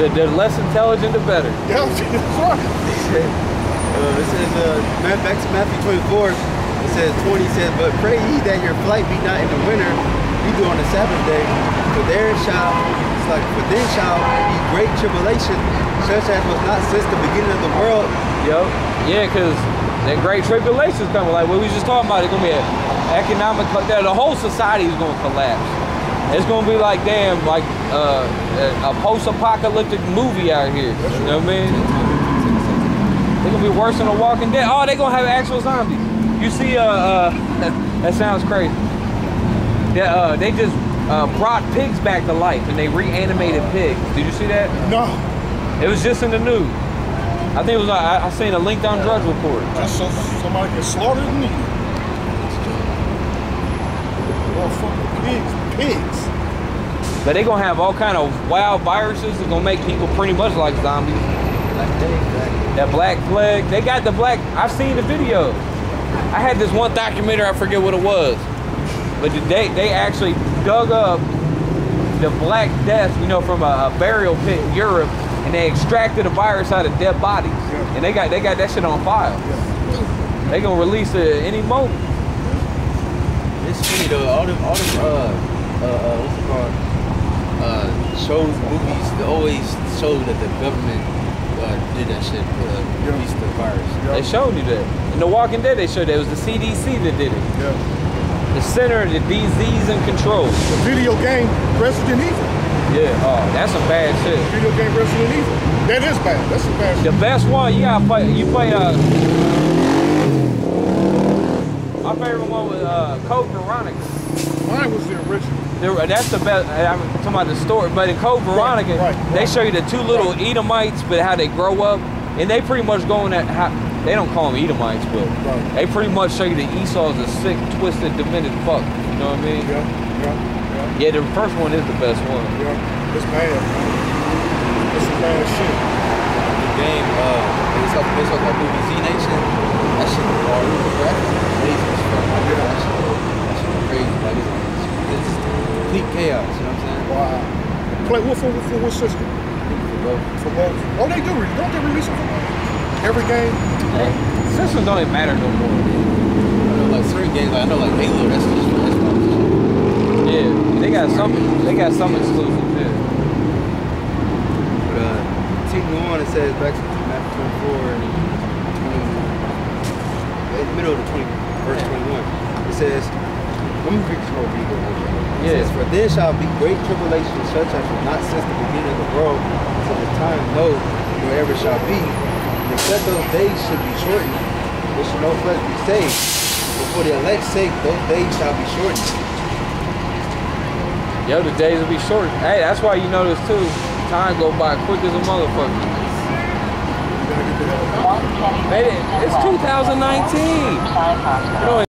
The, the less intelligent, the better. Yeah, that's right. Uh, it says, uh, back to Matthew 24, it says 20 says, But pray ye that your flight be not in the winter, you do on the Sabbath day. For there shall, it's like, for then shall be great tribulation, such as was not since the beginning of the world. Yup. Yeah, because that great tribulation is coming. Like what we just talking about, it's gonna be an economic. The the whole society is gonna collapse. It's gonna be like damn, like uh, a a post-apocalyptic movie out here. You know what I mean? They're gonna be worse than The Walking Dead. Oh, they gonna have actual zombies. You see, uh, uh that sounds crazy. Yeah, uh, they just uh, brought pigs back to life and they reanimated pigs. Did you see that? No, It was just in the news. I think it was. I, I seen a linked on Drudge report. just so somebody can slaughtered and eat. Oh, fucking pigs, pigs. But they gonna have all kind of wild viruses that's gonna make people pretty much like zombies. That black plague. They got the black. I've seen the video. I had this one documentary. I forget what it was, but they they actually dug up the black death, you know, from a, a burial pit in Europe, and they extracted the virus out of dead bodies, and they got they got that shit on file. They gonna release it any moment. It's funny though, all them, all them, uh, uh, uh, what's it called? Uh, shows, movies, they always show that the government uh, did that shit, uh, released the virus. They showed you that. In The Walking Dead, they showed that it was the CDC that did it. Yeah. The Center of the Disease and Control. The video game Resident Evil. Yeah. Oh, that's a bad shit. Video game Resident Evil. That is bad. That's some bad The shit. best one, you gotta play. You play. Uh, my favorite one was uh, Code Veronica. Mine was the original. The- That's the best. I'm talking about the story, but in Code Veronica, right, they right. show you the two little Edomites, but how they grow up. and they pretty much going at how they don't call them Edomites, but Right. they pretty much show you that Esau's a sick, twisted, demented fuck. You know what I mean? Yeah, yeah, yeah, Yeah, the first one is the best one. yeah. It's bad, man. It's some bad shit. The game, uh, it's like it's like that movie Z Nation. That shit was hard. That shit was crazy as fuck. Like, Yeah. That shit, that shit was crazy. Like it's, it's complete chaos. You know what I'm saying? Wow. Play what for, for what system? For both. For both. Oh, they do. re- Don't they release it for both? Every game? Hey, systems don't even matter no more. I know like certain games. Like, I know like Halo. That's just for that's for Yeah, they got some. They got some exclusives. Yeah. But uh, continuing on, it says back to Matthew 24 and 20, in the middle of the 20, verse 21. It says, let me read this whole read it. It For there shall be great tribulation, such as was not since the beginning of the world, until the time no, nor ever shall be. And except those days should be shortened, there shall no flesh be saved. But for the elect's sake, those days shall be shortened. Yo, the days will be short. Hey, that's why you notice too. Time go by quick as a motherfucker. You gotta get the hell out. 1 Kenny Made it. Road It's 2019. You know,